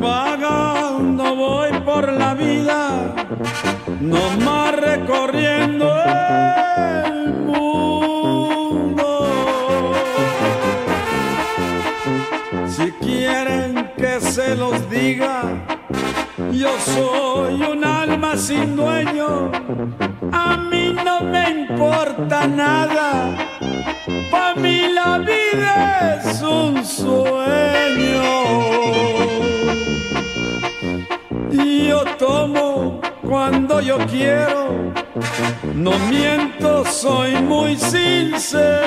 Vagando voy por la vida, nomás recorriendo. Eh. Se los diga. Yo soy un alma sin dueño, a mí no me importa nada. Para mí la vida es un sueño. Y yo tomo cuando yo quiero, no miento, soy muy sincero.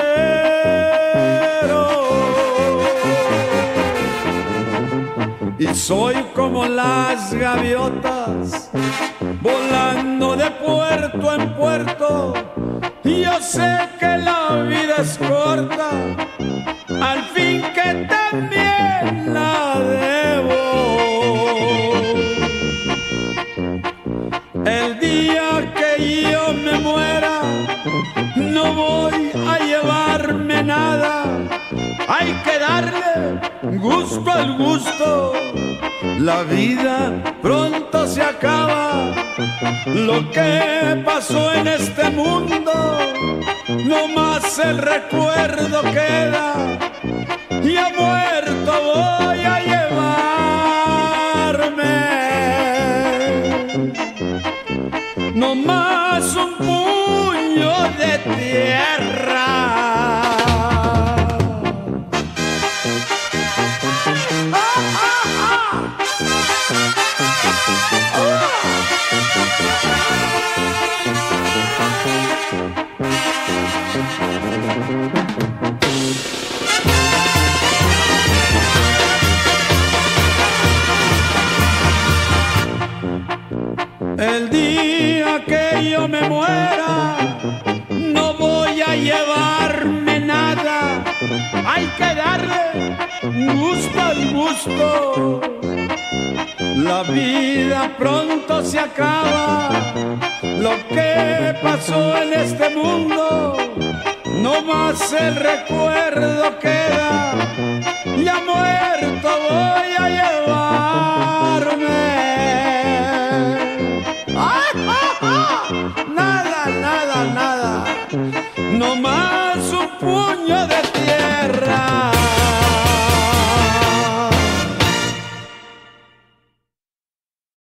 Y soy como las gaviotas, volando de puerto en puerto. Y yo sé que la vida es corta, al fin que también la debo. El día que yo me muera, no voy a llevarme nada. Hay que darle gusto al gusto. La vida pronto se acaba. Lo que pasó en este mundo, no más el recuerdo queda. Y a muerto voy a llevarme no más un El día que yo me muera, no voy a llevarme nada. Hay que darle gusto al gusto. La vida pronto se acaba. Lo que pasó en este mundo, no más el recuerdo queda. Ya muerto